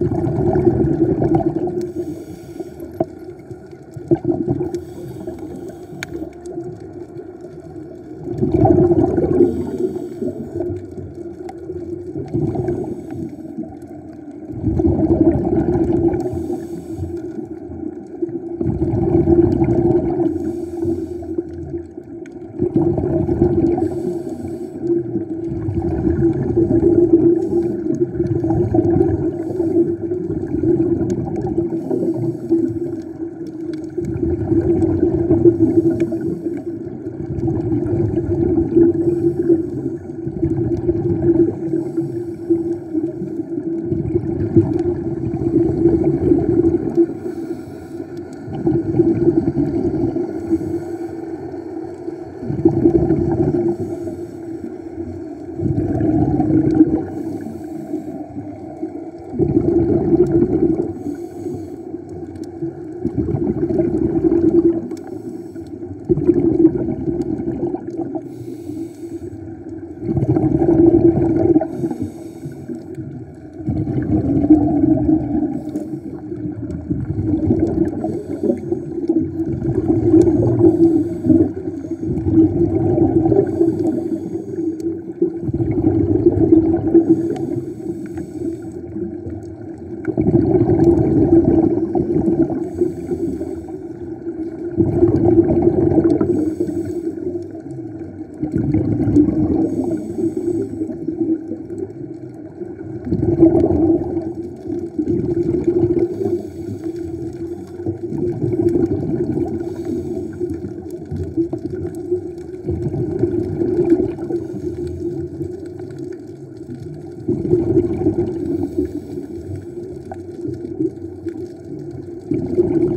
何? Thank you.